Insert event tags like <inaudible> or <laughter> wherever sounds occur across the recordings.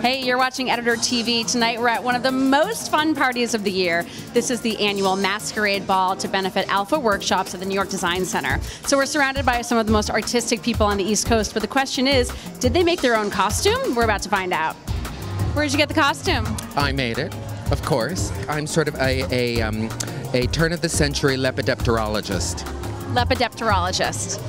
Hey, you're watching Editor TV. Tonight we're at one of the most fun parties of the year. This is the annual Masquerade Ball to benefit Alpha Workshops at the New York Design Center. So we're surrounded by some of the most artistic people on the East Coast, but the question is, did they make their own costume? We're about to find out. Where did you get the costume? I made it, of course. I'm sort of a, a, um, a turn of the century lepidopterologist, Lepidopterologist.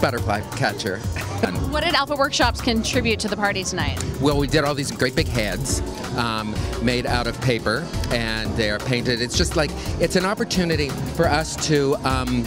butterfly catcher. <laughs> What did Alpha Workshops contribute to the party tonight? well, we did all these great big heads um, made out of paper, and they are painted. It's just like it's an opportunity for us to. Um,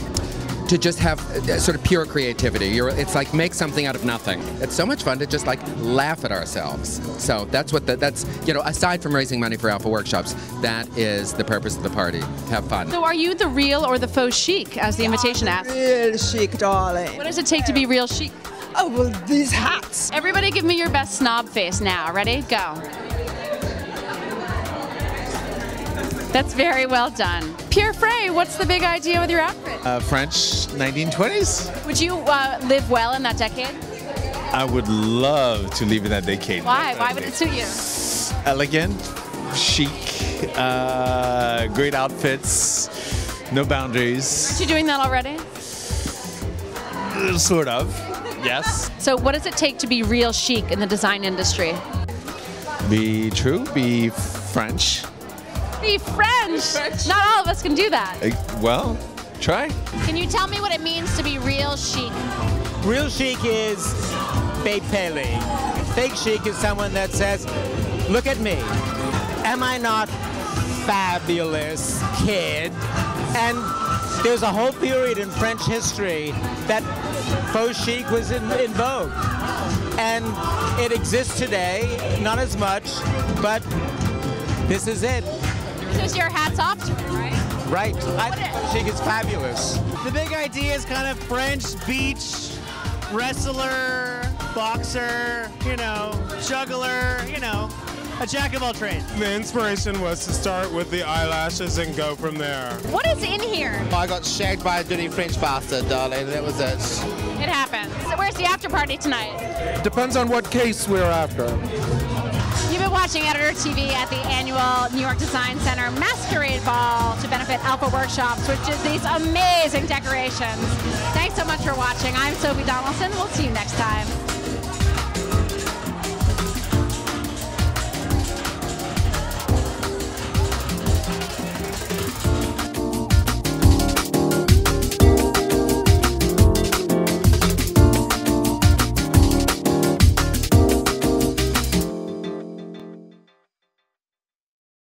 to just have uh, sort of pure creativity. You're, it's like make something out of nothing. It's so much fun to just like laugh at ourselves. So that's what the, that's you know aside from raising money for Alpha Workshops, that is the purpose of the party. Have fun. So are you the real or the faux chic, as the invitation asks? Real chic, darling. What does it take to be real chic? Oh, well, these hats. Everybody give me your best snob face now. Ready? Go. That's very well done. Pierre Frey, what's the big idea with your outfit? Uh, French 1920s. Would you uh, live well in that decade? I would love to live in that decade. Why? Why would it suit you? Elegant, chic, uh, great outfits, no boundaries. Aren't you doing that already? <laughs> Sort of. Yes. So, what does it take to be real chic in the design industry? Be true. Be French. Be French. Not all of us can do that. Uh, well, try. Can you tell me what it means to be real chic? Real chic is fake pele. Fake chic is someone that says, look at me. Am I not fabulous kid? And there's a whole period in French history that faux chic was in, in vogue. And it exists today, not as much, but this is it. This is your hats off to it, right? Right. I think faux chic is fabulous. The big idea is kind of French beach wrestler, boxer, you know, juggler, you know, a jack of all trades. The inspiration was to start with the eyelashes and go from there. What is in here? I got shagged by a dirty French bastard, darling. That was it. It happens. So, where's the after party tonight? Depends on what case we're after. You've been watching Editor TV at the annual New York Design Center Masquerade Ball to benefit Alpha Workshops, which is these amazing decorations. Thanks so much for watching. I'm Sophie Donelson. We'll see you next time.